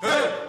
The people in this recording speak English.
Hey!